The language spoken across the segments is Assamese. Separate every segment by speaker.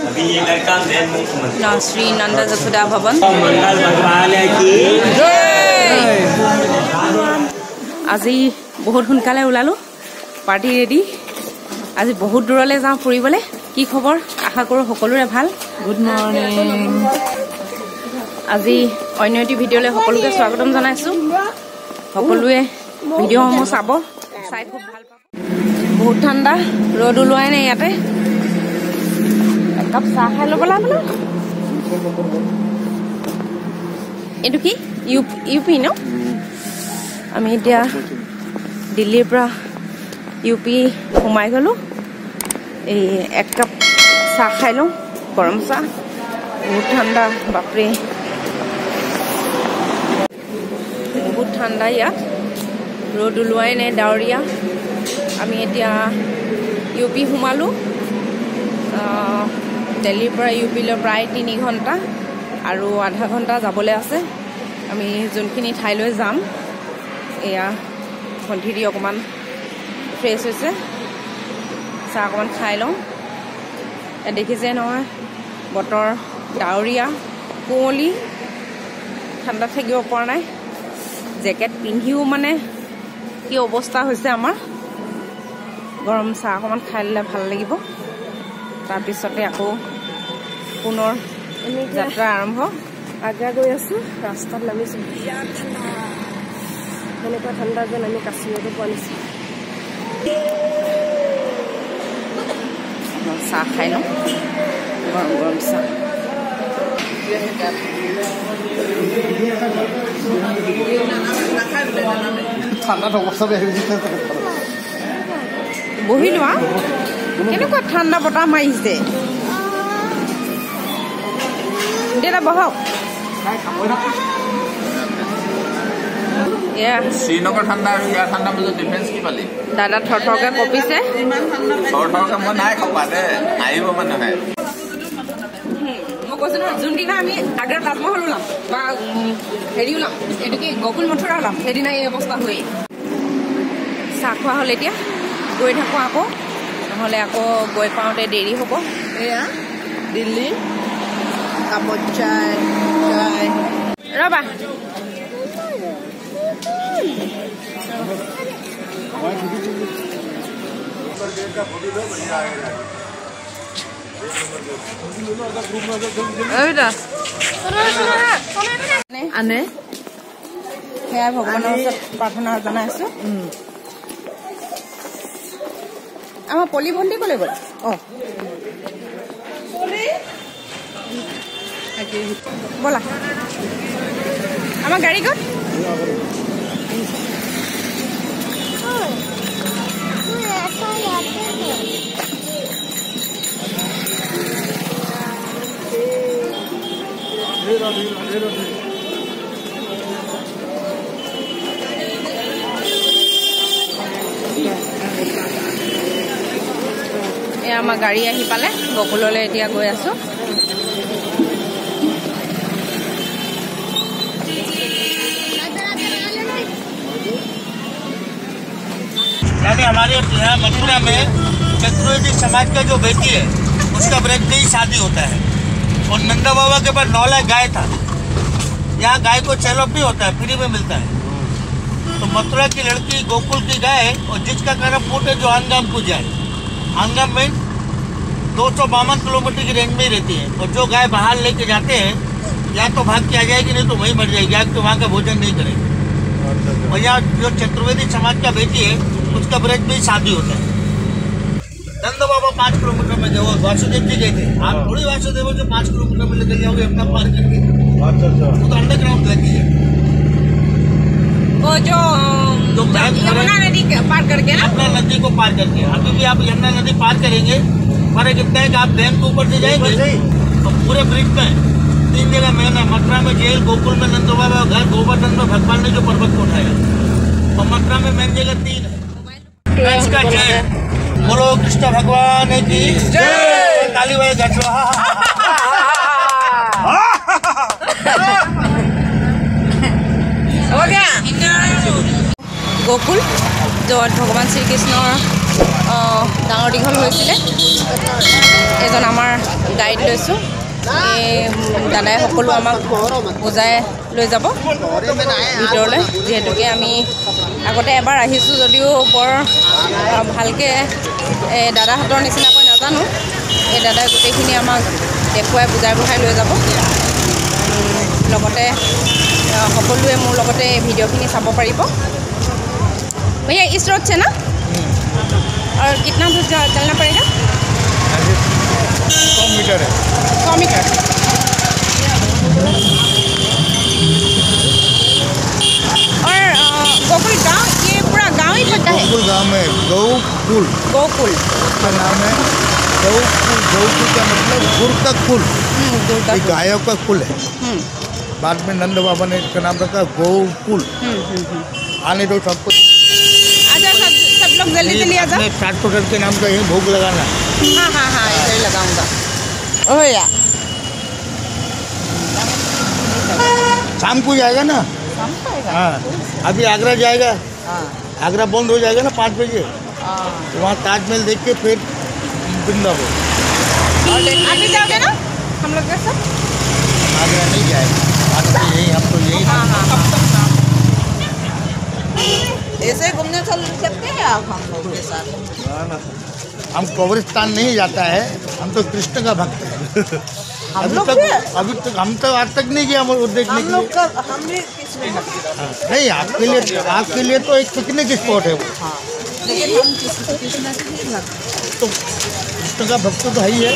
Speaker 1: अभी ये लड़का मैं मुख्यमंत्री
Speaker 2: श्री नंद जसोदा भवन
Speaker 1: मंगल भगवान की
Speaker 2: আজি বহুত সোনকালে ওলালোঁ পাৰ্টি ৰেডি আজি বহুত দূৰলৈ যাওঁ ফুৰিবলৈ কি খবৰ আশা কৰোঁ সকলোৰে ভাল গুড মৰ্ণিং আজি অন্য এটি ভিডিঅ'লৈ সকলোকে স্বাগতম জনাইছোঁ সকলোৱে ভিডিঅ'সমূহ চাব। চাই খুব ভাল পাব বহুত ঠাণ্ডা ৰ'দ ওলোৱাই নাই ইয়াতে। একাপ চাহ খাই ল'ব লাগে বোলো এইটো কি? ইউ ইউ পি ন? আমি এতিয়া দিল্লীৰ পৰা ইউ পি সোমাই গ'লোঁ। এই এক কাপ চাহ খাই লওঁ। গৰম চাহ। বহুত ঠাণ্ডা বাপৰে বহুত ঠাণ্ডা ইয়াত। ৰ'দ ওলোৱাই নাই ডাৱৰীয়া। আমি এতিয়া ইউ পি সোমালোঁ। দিল্লীৰ পৰা ইউ পিলৈ প্ৰায় তিনি ঘণ্টা আৰু আধা ঘণ্টা যাবলৈ আছে। আমি যোনখিনি ঠাইলৈ যাম এয়া ভণ্টি দি অকণমান ফ্ৰেছ হৈছে। চাহ অকণমান খাই লওঁ। দেখিছে নহয় বতৰ ডাৱৰীয়া কুঁৱলী। ঠাণ্ডাত থাকিব পৰা নাই। জেকেট পিন্ধিও মানে কি অৱস্থা হৈছে আমাৰ। গৰম চাহ অকণমান খাই ল'লে ভাল লাগিব। তাৰপিছতে আকৌ পুনৰ যাত্ৰা আৰম্ভ।
Speaker 3: আগ্ৰা গৈ আছো ৰাস্তাত নামিছো। বিৰাট ঠাণ্ডা। এনেকুৱা ঠাণ্ডা যেন আমি কাশ্মীৰতো পোৱা
Speaker 2: অকণমান চাহ খাই লওঁ। গৰম গৰম চাহ। বহি লোৱা কেনেকুৱা ঠাণ্ডা বতাহ মাৰিছে? দেউতা বহক। এয়া।
Speaker 4: শ্ৰীনগৰ ঠাণ্ডা আৰু ইয়াৰ ঠাণ্ডা মাজত ডিফাৰেঞ্চ কি পালি?
Speaker 2: দাদা থৰ থৰকৈ কঁপিছে।
Speaker 4: থৰ থৰকৈ মই নাই খপা দে আহিব মানুহে।
Speaker 2: কৈছো নহয় যোনদিনা আমি আগ্ৰা তাজমহল ওলাম বা হেৰি ওলাম এইটো কি গকুল মথুৰা ওলাম সেইদিনা এই অৱস্থা হয়েই। চাহ খোৱা হ'ল এতিয়া গৈ থাকোঁ আকৌ নহ'লে আকৌ গৈ পাওঁতে দেৰি হ'ব।
Speaker 3: এয়া দিল্লী কামত চাই চাই
Speaker 2: ৰ'বা।
Speaker 3: আনে
Speaker 2: সেয়াই ভগৱানৰ ওচৰত প্ৰাৰ্থনা জনাইছো আমাৰ পলি ভণ্টি ক'লৈ গ'ল অঁ ব'লা আমাৰ গাড়ী ক'ত এয়া আমাৰ গাড়ী আহি পালে গকুললৈ এতিয়া গৈ আছো
Speaker 5: यानी हमारे यहाँ मथुरा में चतुर्वेदी समाज का जो बेटी है उसका ब्रेक में ही शादी होता है और नंदा बाबा के पास नौ लाख गाय था। यहाँ गाय को चैलप भी होता है फ्री में मिलता है। तो मथुरा की लड़की गोकुल की गाय और जिसका कारण फूट है जो आंगाम को जाए आंगाम में दो सौ बावन किलोमीटर की रेंज में ही रहती है। और जो गाय बाहर लेके जाते हैं या तो भाग के आ जाएगी नहीं तो वहीं मर जाएगी या तो वहाँ का भोजन नहीं करेगी। और यहाँ जो चतुर्वेदी समाज का बेटी है उसका ब्रज में शादी होता है। पाँच किलोमीटर में वो वासुदेव जी गए थे। आप थोड़ी वासुदेव जो पाँच किलोमीटर में लेकर जाओगे अपना पार करके। वो तो अंडरग्राउंड लगी है।
Speaker 2: वो जो
Speaker 5: तो
Speaker 2: यमुना नदी के पार करके ना?
Speaker 5: यमुना नदी को पार करके। अभी भी आप यमुना नदी पार करेंगे फ़र्क इतना है कि आप डैम के ऊपर से जाएँगे तो पूरे ब्रिज में तीन जगह मेन है मथुरा में जेल गोकुल में नंदोबा बाबा घर गोवर्धन में भगवान ने जो पर्वत को उठाया। और मथुरा में मेन जगह तीन है। इसका जय। बोलो कृष्ण भगवान की जय ताली बजे झट लो हा, हा, हा, हा।
Speaker 2: हो गया গকুল য'ত ভগৱান শ্ৰীকৃষ্ণৰ আহ, ডাঙৰ দীঘল হৈছিলে এজন আমাৰ গাইড লৈছোঁ এই দাদাই সকলো আমাক বুজাই লৈ যাব ভিতৰলৈ যিহেতুকে আমি আগতে এবাৰ আহিছোঁ যদিও বৰ আহ, ভালকৈ এই দাদাহঁতৰ নিচিনাকৈ নাজানো এই দাদাই গোটেইখিনি আমাক দেখুৱাই বুজাই বঢ়াই লৈ যাব উম, লগতে আহ, সকলোৱে মোৰ লগতে এই ভিডিঅ'খিনি চাব পাৰিব भैया इस रोड से ना और कितना दूर जा- चलना पड़ेगा
Speaker 5: गौ कुल।
Speaker 2: गोकुल।
Speaker 5: का नाम है गौ कुल गौ कुल का मतलब गुर का कुल।
Speaker 2: हम्म,
Speaker 5: ये गायों का कुल है।
Speaker 2: हम्म,
Speaker 5: बाद में नंद बाबा ने इसका नाम रखा गौ कुल
Speaker 2: हम्म।
Speaker 5: आने दो सबको
Speaker 2: आजा सब सब लोग जल्दी जल्दी
Speaker 5: के नाम का यही भोग लगाना।
Speaker 2: हाँ हाँ हाँ इधर लगाऊँगा। ओ भैया
Speaker 5: शाम को जाएगा ना? हाँ। अभी आगरा जाएगा? आगरा बंद हो जाएगा ना पाँच बजे? तो वहाँ ताजमहल देख के फिर वृंदावन।
Speaker 2: आप भी जाओगे ना हम लोग के साथ
Speaker 5: आगरा नहीं जाएगा। आज तो यही हम तो यही
Speaker 2: हाँ हाँ हाँ।
Speaker 6: ऐसे घूमने चल सकते हैं आप हम लोग के साथ?
Speaker 5: हम कब्रिस्तान नहीं जाता है हम तो कृष्ण का भक्त है। अभी तक अभी तक हम तो आज तक नहीं गया हम वो देखने के लिए।
Speaker 6: हम भी किसमें नहीं
Speaker 5: नहीं आपके लिए आपके लिए तो एक पिकनिक स्पॉट है वो। तो कृष्ण का भक्त तो है ही। है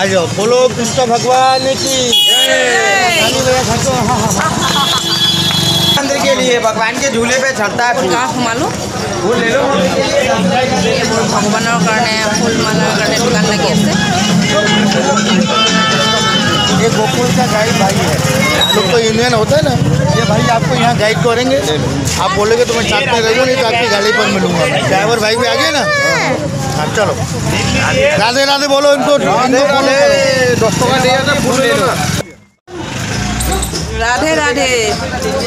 Speaker 5: आ जाओ बोलो कृष्ण भगवान की
Speaker 7: चंद्र के लिए भगवान के झूले पे चढ़ता है
Speaker 2: कहाँ घुमा लो
Speaker 7: फूल ले लो।
Speaker 2: भगवान करने फूल माला करने दुकान लगी है
Speaker 5: ये गोकुल का गाइड भाई है हम लोग तो यूनियन होता है ना ये भाई आपको यहाँ गाइड करेंगे आप बोलेंगे तो मैं साथ में रहूँगा नहीं तो आपकी गाड़ी पर मिलूंगा ड्राइवर भाई भी आ गए ना हाँ चलो राधे राधे बोलो इनको इनको बोलो
Speaker 7: दोस्तों का दिया था फूल ले लो
Speaker 2: ৰাধে ৰাধে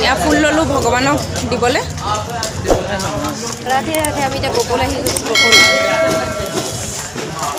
Speaker 2: এয়া ফুল ল'লোঁ ভগৱানক দিবলৈ
Speaker 3: ৰাধে ৰাধে আমি এতিয়া গকুল আহি গৈছোঁ গকুল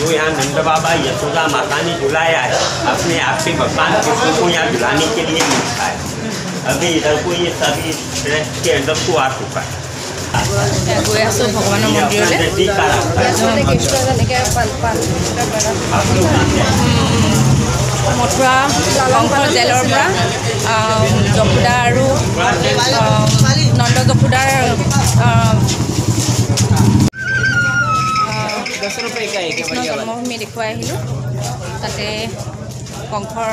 Speaker 1: जो यहाँ नंद बाबा यशोदा माता ने झुलाया है अपने आप से भगवान कृष्ण को यहाँ झुलाने के लिए मिलता है अभी इधर को ये सभी ड्रेस के अंदर को आ चुका है
Speaker 2: এয়া গৈ আছোঁ ভগৱানৰ
Speaker 1: ये अपना
Speaker 2: মন্দিৰলৈ
Speaker 1: नजदीक का रास्ता है
Speaker 3: ইয়াতে কৃষ্ণ যেনেকৈ পাল পাল
Speaker 1: आप लोग जानते हैं
Speaker 2: মথুৰা শংকৰ জেলৰ পৰা আহ, যশোদা আৰু আহ, নন্দ যশোদাৰ কৃষ্ণ জন্মভূমি দেখুৱাই আহিলোঁ। তাতে কংসৰ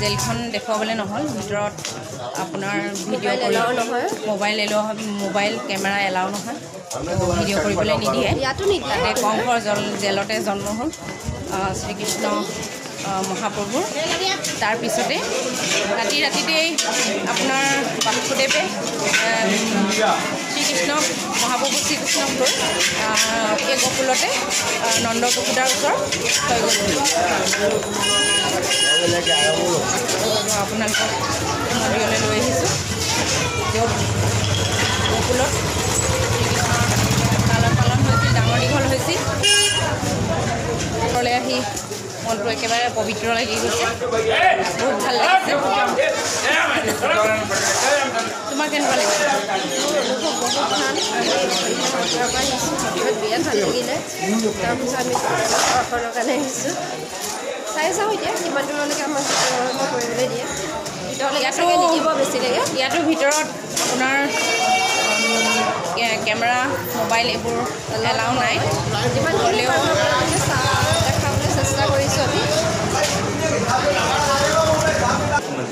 Speaker 2: জেলখন দেখুৱাবলৈ নহ'ল। ভিতৰত আপোনাৰ ভিডিঅ' কৰি mobile allow mobile camera allow নহয়। ভিডিঅ' কৰিবলৈ নিদিয়ে।
Speaker 3: ইয়াতো নিদিয়ে।
Speaker 2: তাতে কংসৰ জল জেলতে জন্ম হ'ল। শ্ৰীকৃষ্ণ মহাপ্ৰভুৰ। তাৰপিছতে ৰাতি ৰাতিতেই আপোনাৰ বাসুদেৱে শ্ৰীকৃষ্ণক মহাপ্ৰভু শ্ৰীকৃষ্ণক আহ, এই গকুলতে নন্দ যশোদাৰ ওচৰত থৈ গৈছিল। আপোনালোকক মন্দিৰলৈ লৈ আহিছোঁ। গকুলত শ্ৰীকৃষ্ণৰ লালন পালন হৈছিল ডাঙৰ দীঘল হৈছিল। ঘৰলৈ আহি মনটো একেবাৰে পবিত্ৰ লাগি গৈছে। বহুত ভাল লাগিছে। তোমাৰ কেনেকুৱা লাগিছে?
Speaker 3: বহুত ভাল মথুৰাৰ পৰা আহিছোঁ মথুৰাত বিৰাট ভাল লাগিলে তাৰপিছত আমি অৰ্পণৰ কাৰণে আহিছোঁ চাই চাওঁ এতিয়া কিমান দূৰলৈকে আমাক আৰম্ভ কৰিবলৈ দিয়ে। ভিতৰলৈকে
Speaker 2: ইয়াতো-
Speaker 3: বেছিলৈকে
Speaker 2: ভিতৰত আপোনাৰ কেমেৰা মোবাইল এইবোৰ এলাও নাই।
Speaker 3: যিমানখিনি
Speaker 2: হ'লেও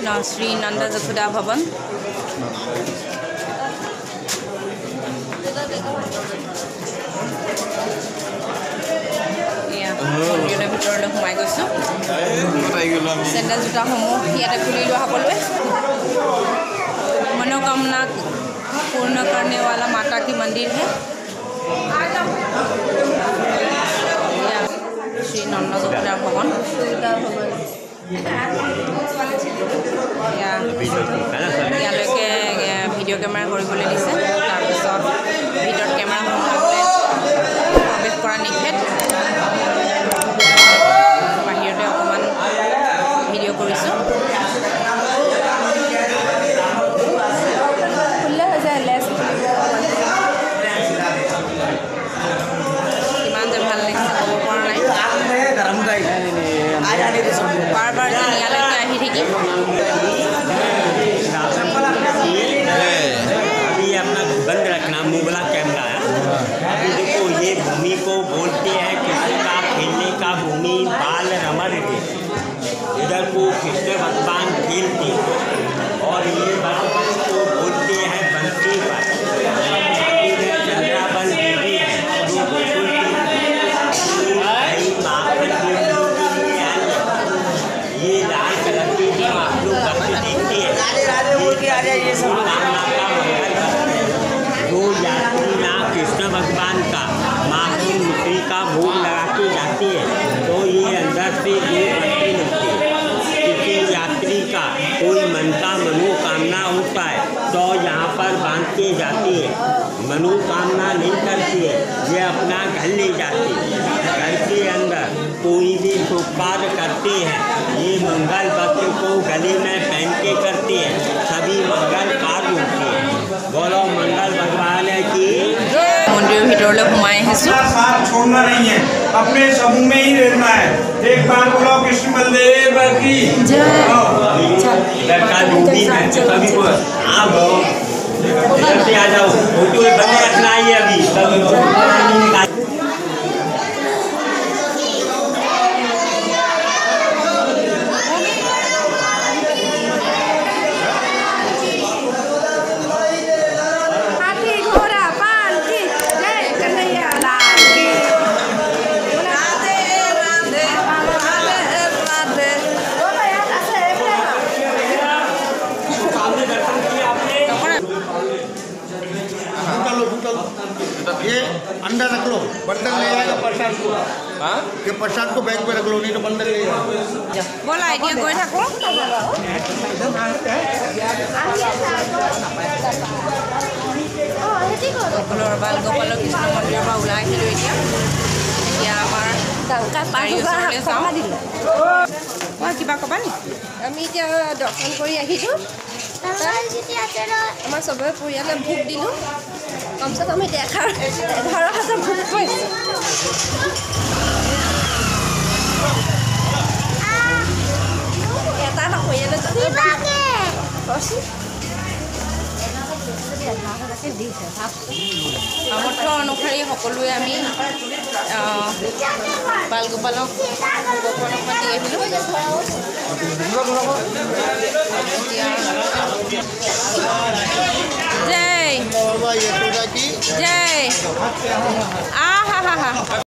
Speaker 2: ন- শ্ৰী নন্দ যশোদা ভৱন মন্দিৰলৈ ভিতৰলৈ সোমাই গৈছোঁ চেণ্ডেল জোতাসমূহ ইয়াতে খুলি লোৱা সকলোৱে मनोकामना पूर्ण करने वाला माता की मंदिर है यह श्री नंद जगुदार भवन এয়া ইয়ালৈকে ভিডিঅ' কেমেৰা কৰিবলৈ দিছে তাৰপিছত ভিতৰত কেমেৰা
Speaker 1: मनोकामना नहीं करती है ये अपना घर ले जाती है। घर के अंदर कोई भी शुभ करती है ये मंगल पत्र को गले में पहन के करती है सभी मंगल कार्य होते हैं। बोलो मंगल भगवान है कि
Speaker 2: मंदिर भीतर घुमाए हैं
Speaker 7: साथ छोड़ना नहीं है अपने समूह में ही रहना है। एक बार बोलो कृष्ण मंदिर की।
Speaker 1: लड़का डूबी है कभी आप से आ जाओ फ़ोटो रखना है अभी
Speaker 6: प्रसाद को बैग में रख लो नहीं तो बंदर ले जाएगा
Speaker 2: ব'লা এতিয়া গৈ থাকোঁ সকলোৰ বাল গোপালৰ কৃষ্ণ মন্দিৰৰ পৰা ওলাই আহিলোঁ এতিয়া এতিয়া আমাৰ গাড়ী ওচৰলৈ যাওঁ মই কিবা ক'বা নি
Speaker 3: আমি এতিয়া দৰ্শন কৰি আহিলোঁ আমাৰ চবৰে পৰিয়ালে ভোগ দিলোঁ কমচে কম এতিয়া এঘাৰ এঘাৰ হাজাৰ ভোগ খুৱাইছোঁ
Speaker 2: সামৰ্থ্য অনুসৰি সকলোৱে আমি বাল গোপালক গোপালক দি আহিলোঁ। জয়। জয়। আহ